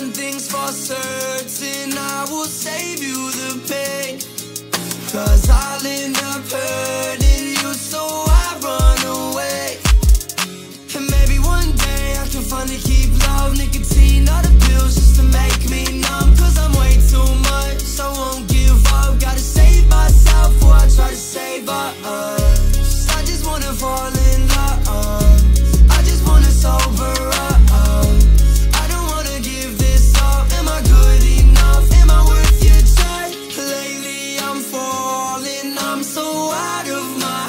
one thing's for certain I will save you the pain. Cause I'll end up hurt so out of my